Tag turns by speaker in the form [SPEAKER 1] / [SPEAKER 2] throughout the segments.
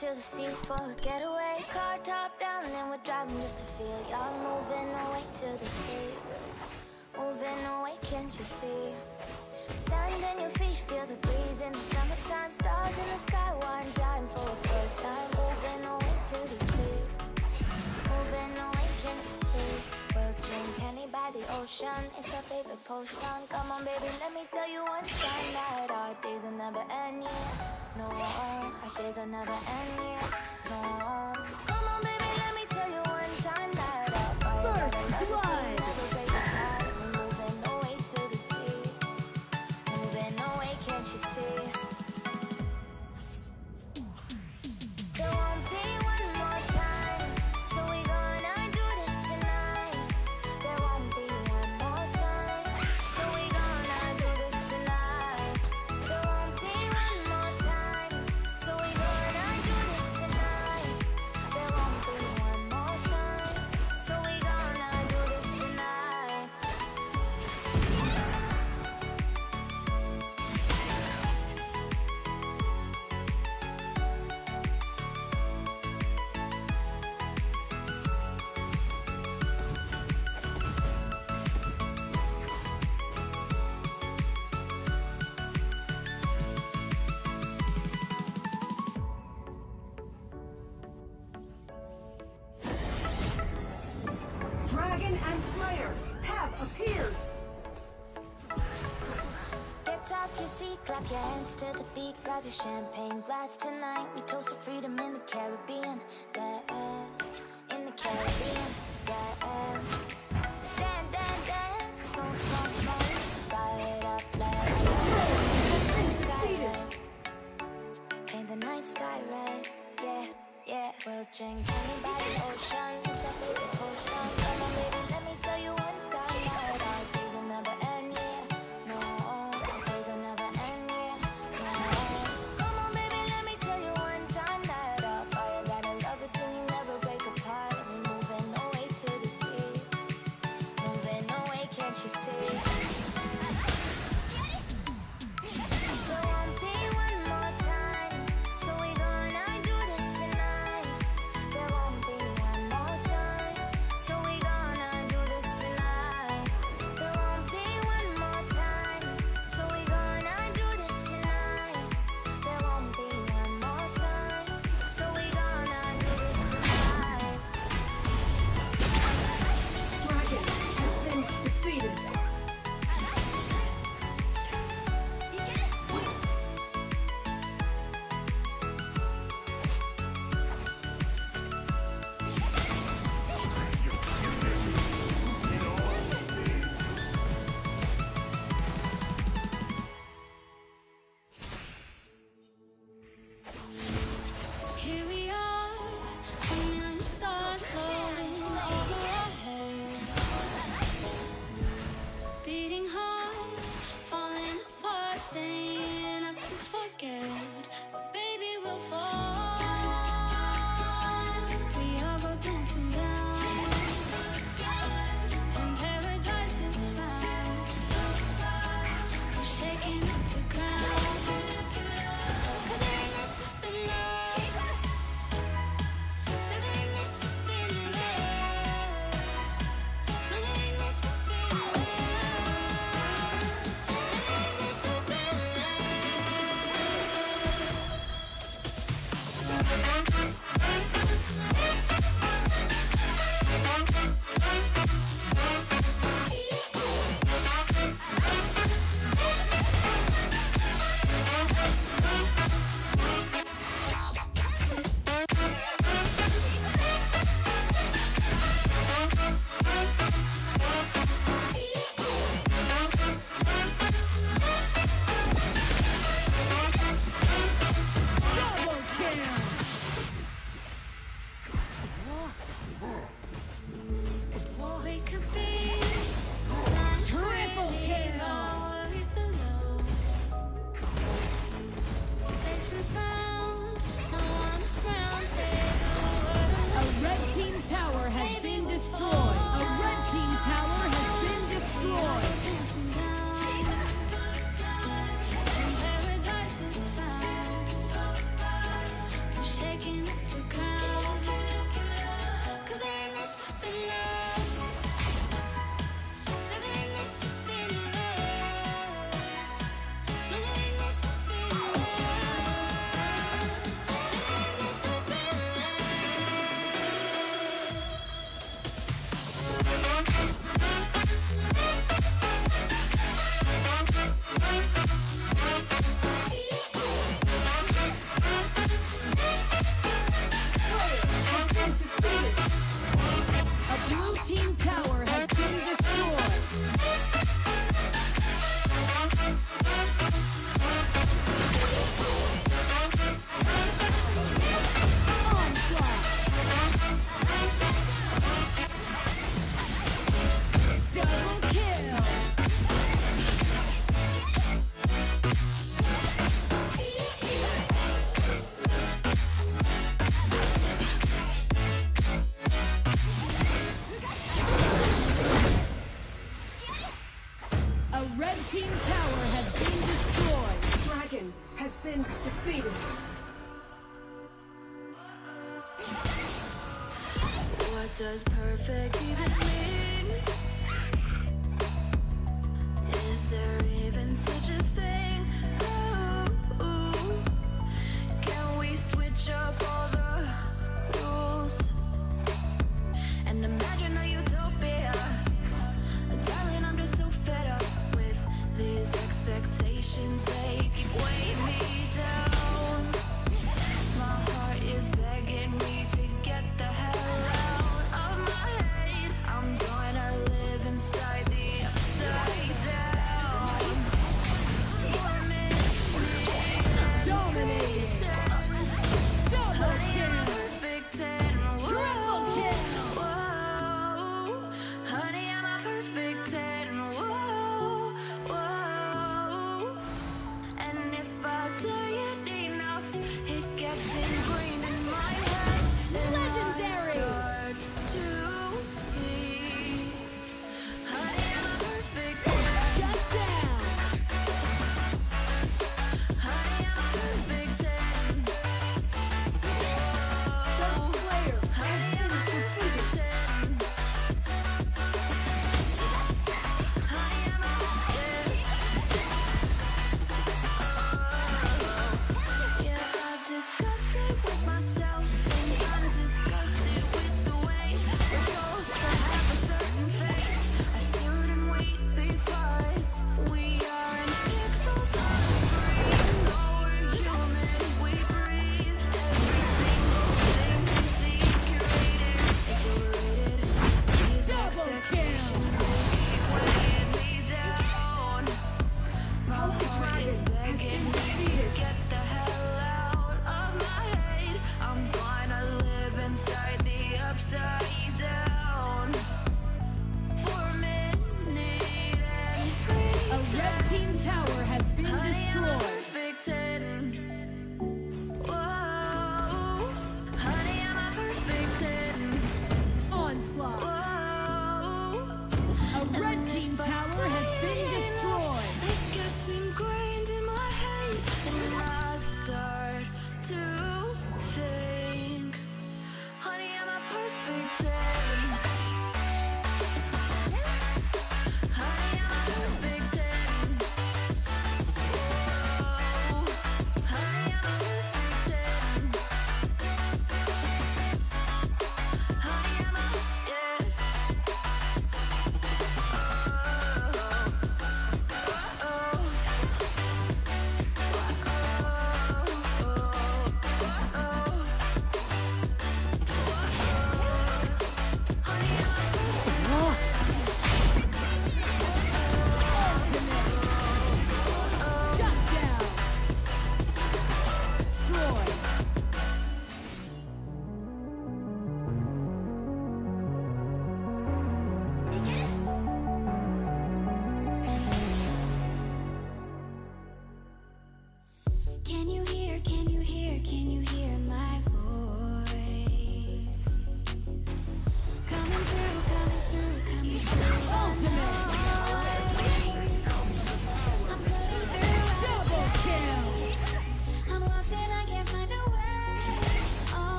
[SPEAKER 1] to the sea for a getaway. Car top down and we're driving just to feel young. Moving away to the sea. Moving away, can't you see? Sand in your feet, feel the breeze in the summertime. Stars in the sky, one dying for the first time. Moving away by the ocean. It's our favorite potion. Come on, baby, let me tell you one time that our days will never end. No, our days will never end. No. Come on, baby,
[SPEAKER 2] and Slayer have appeared.
[SPEAKER 1] Get off your seat, clap your hands to the beat, grab your champagne glass tonight. We toast to freedom in the Caribbean, yeah, in the Caribbean, yeah. Dan, dan, dan, smoke, smoke, smoke, fire it up, let it sky red. Paint the night sky red, yeah, yeah. We'll drink the ocean,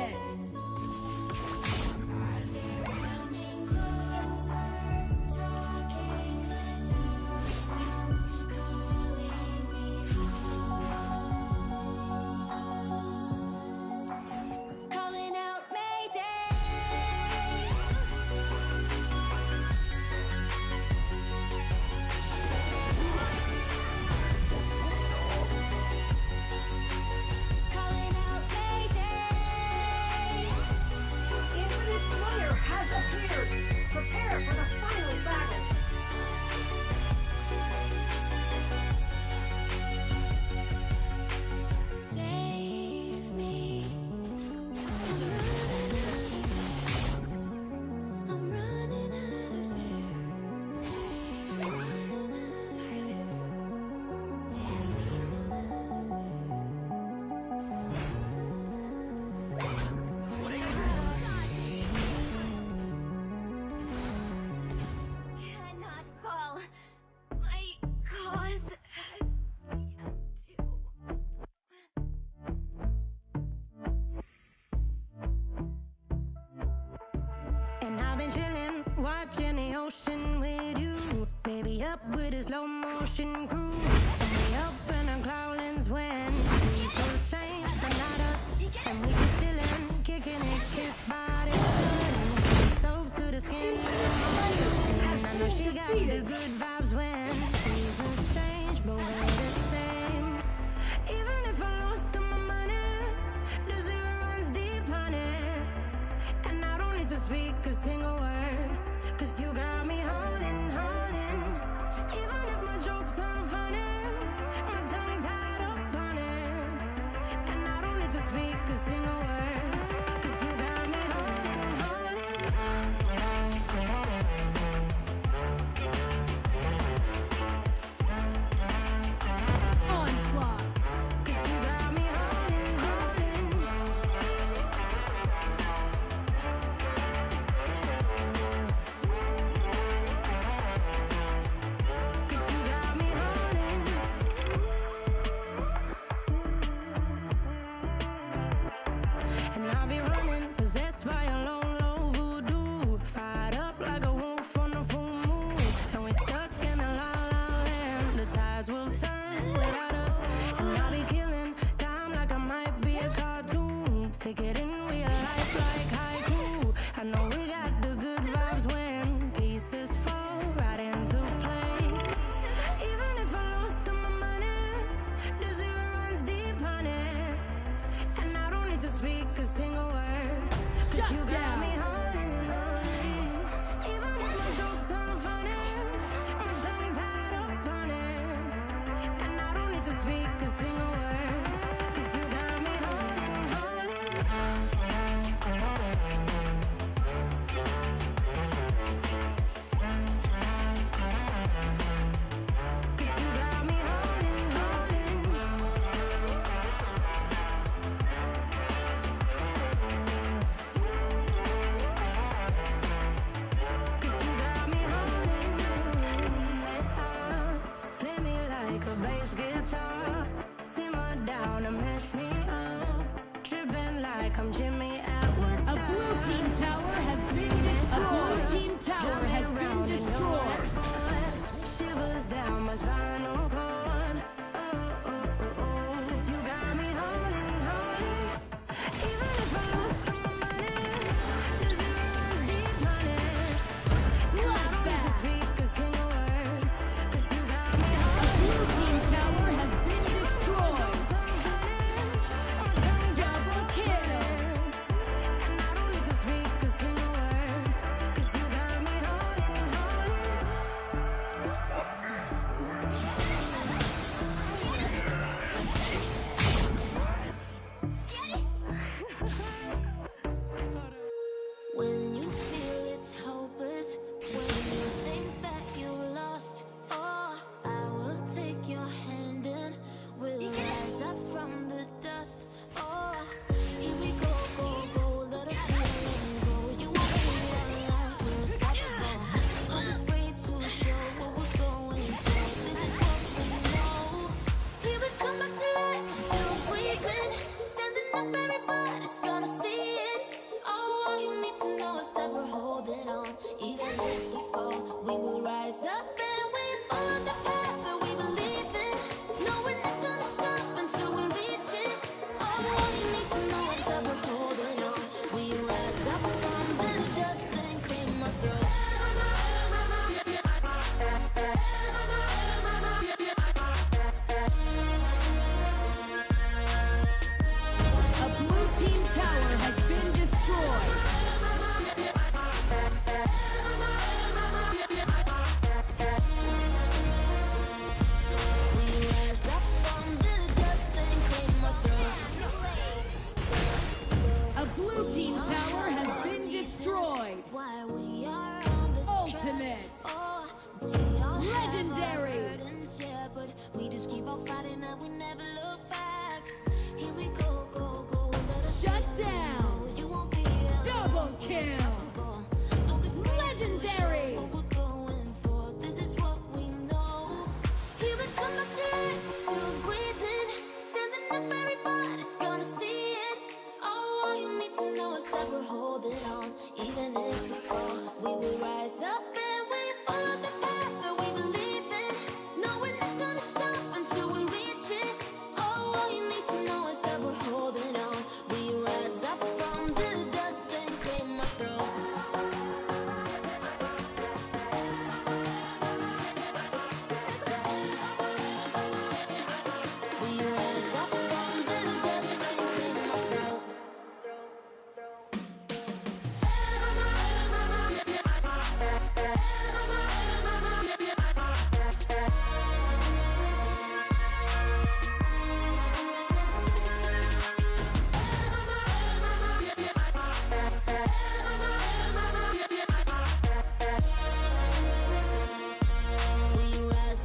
[SPEAKER 1] Amen. up with a
[SPEAKER 3] slow motion crew. And we up in our cloudlands when people change, but not us. And we just chillin', kicking it, kiss body good. Soaked to the skin. And I know she got the good vibes. Cause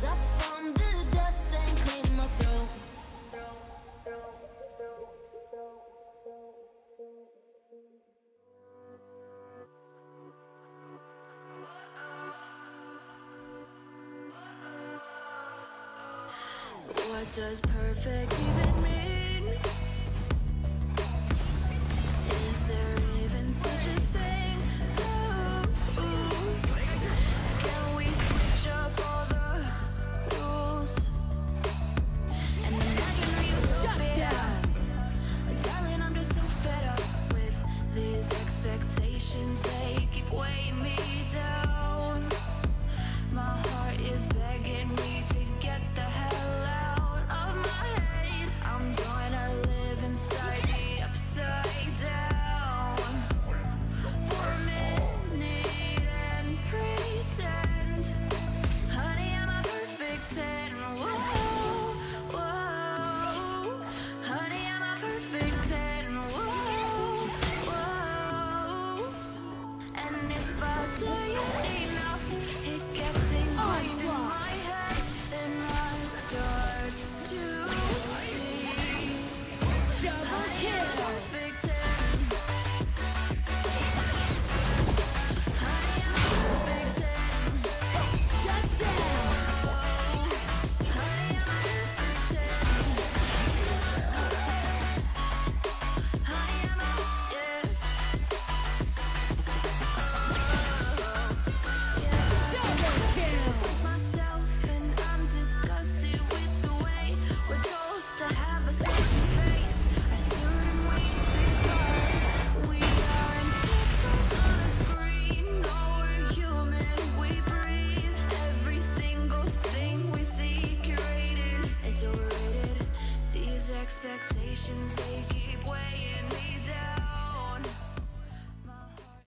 [SPEAKER 3] Up
[SPEAKER 1] from the dust and my. What
[SPEAKER 4] does perfect even mean?